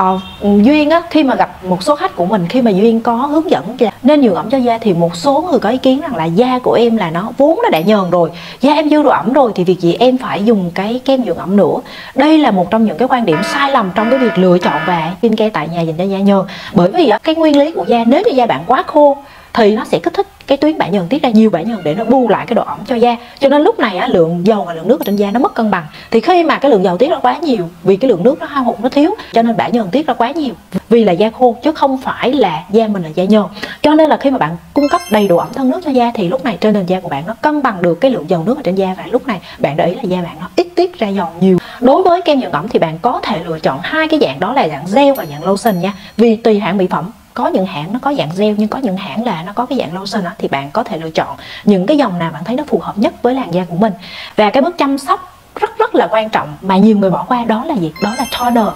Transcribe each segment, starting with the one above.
uh, duyên á khi mà gặp một số khách của mình khi mà duyên có hướng dẫn là nên dưỡng ẩm cho da thì một số người có ý kiến rằng là da của em là nó vốn nó đã nhờn rồi da em dư độ ẩm rồi thì việc gì em phải dùng cái kem dưỡng ẩm nữa. Đây là một trong những cái quan điểm sai lầm trong cái việc lựa chọn và skin care tại nhà dành cho da nhờn. Bởi vì á, cái nguyên lý của da nếu như da bạn quá khô thì nó sẽ kích thích cái tuyến bã nhờn tiết ra nhiều bã nhờn để nó bu lại cái độ ẩm cho da. Cho nên lúc này á, lượng dầu và lượng nước ở trên da nó mất cân bằng. Thì khi mà cái lượng dầu tiết ra quá nhiều vì cái lượng nước nó hao hụt nó thiếu cho nên bã nhờn tiết ra quá nhiều. Vì là da khô chứ không phải là da mình là da nhờn. Cho nên là khi mà bạn cung cấp đầy đủ ẩm thân nước cho da thì lúc này trên nền da của bạn nó cân bằng được cái lượng dầu nước ở trên da. Và lúc này bạn để ý là da bạn nó ít tiết ra dầu nhiều. Đối với kem dưỡng ẩm thì bạn có thể lựa chọn hai cái dạng đó là dạng gel và dạng lotion nha. Vì tùy hãng mỹ phẩm có những hãng nó có dạng gel nhưng có những hãng là nó có cái dạng lotion đó, thì bạn có thể lựa chọn những cái dòng nào bạn thấy nó phù hợp nhất với làn da của mình. Và cái bước chăm sóc rất rất là quan trọng mà nhiều người bỏ qua đó là gì? Đó là toner.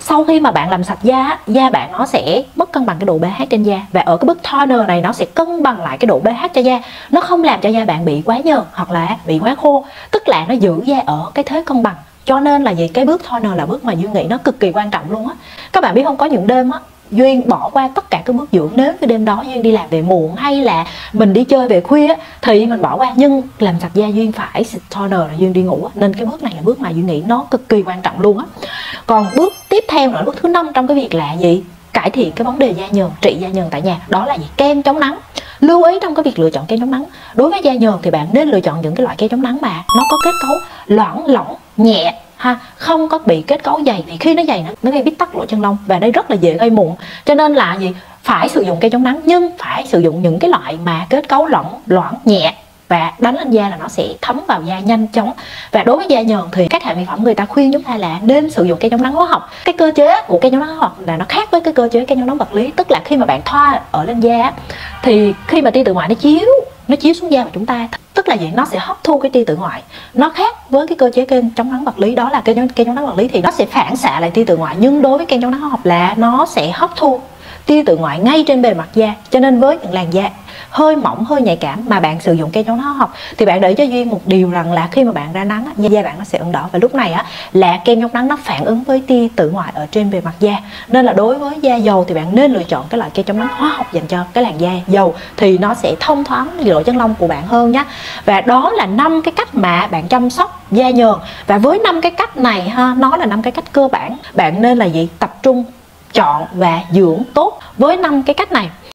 Sau khi mà bạn làm sạch da da bạn nó sẽ mất cân bằng cái độ pH trên da. Và ở cái bước toner này nó sẽ cân bằng lại cái độ pH cho da. Nó không làm cho da bạn bị quá nhờn hoặc là bị quá khô. Tức là nó giữ da ở cái thế cân bằng. Cho nên là gì? Cái bước toner là bước mà như nghĩ nó cực kỳ quan trọng luôn á. Các bạn biết không? Có những đêm á duyên bỏ qua tất cả các bước dưỡng nếu cái đêm đó. Duyên đi làm về muộn, hay là mình đi chơi về khuya thì mình bỏ qua. Nhưng làm sạch da duyên phải xịt toner là duyên đi ngủ nên cái bước này là bước mà duyên nghĩ nó cực kỳ quan trọng luôn á. Còn bước tiếp theo là bước thứ năm trong cái việc là gì? Cải thiện cái vấn đề da nhờn, trị da nhờn tại nhà. Đó là gì? Kem chống nắng. Lưu ý trong cái việc lựa chọn kem chống nắng. Đối với da nhờn thì bạn nên lựa chọn những cái loại kem chống nắng mà nó có kết cấu loãng lỏng nhẹ ha, không có bị kết cấu dày thì khi nó dày nó gây bít tắc lỗ chân lông và đây rất là dễ gây mụn. Cho nên là gì? Phải sử dụng kem chống nắng, nhưng phải sử dụng những cái loại mà kết cấu lỏng loãng nhẹ và đánh lên da là nó sẽ thấm vào da nhanh chóng. Và đối với da nhờn thì các hãng mỹ phẩm người ta khuyên chúng ta là nên sử dụng kem chống nắng hóa học. Cái cơ chế của kem chống nắng hóa học là nó khác với cái cơ chế kem chống nắng vật lý, tức là khi mà bạn thoa ở lên da thì khi mà tia từ ngoại nó chiếu nó chiếu xuống da của chúng ta tức là gì? Nó sẽ hấp thu cái tia tử ngoại. Nó khác với cái cơ chế kem chống nắng vật lý. Đó là kem kem chống nắng vật lý thì nó sẽ phản xạ lại tia tử ngoại. Nhưng đối với kem chống nắng hóa học là nó sẽ hấp thu tia tử ngoại ngay trên bề mặt da. Cho nên với những làn da hơi mỏng, hơi nhạy cảm mà bạn sử dụng kem chống nắng hóa học, thì bạn để cho duyên một điều rằng là khi mà bạn ra nắng da bạn nó sẽ ửng đỏ. Và lúc này á, là kem chống nắng nó phản ứng với tia tử ngoại ở trên bề mặt da. Nên là đối với da dầu thì bạn nên lựa chọn cái loại kem chống nắng hóa học dành cho cái làn da dầu, thì nó sẽ thông thoáng lỗ chân lông của bạn hơn nhé và đó là năm cái cách mà bạn chăm sóc da nhờn. Và với năm cái cách này ha, nó là năm cái cách cơ bản. Bạn nên là gì? Tập trung, chọn và dưỡng tốt. Với năm cái cách này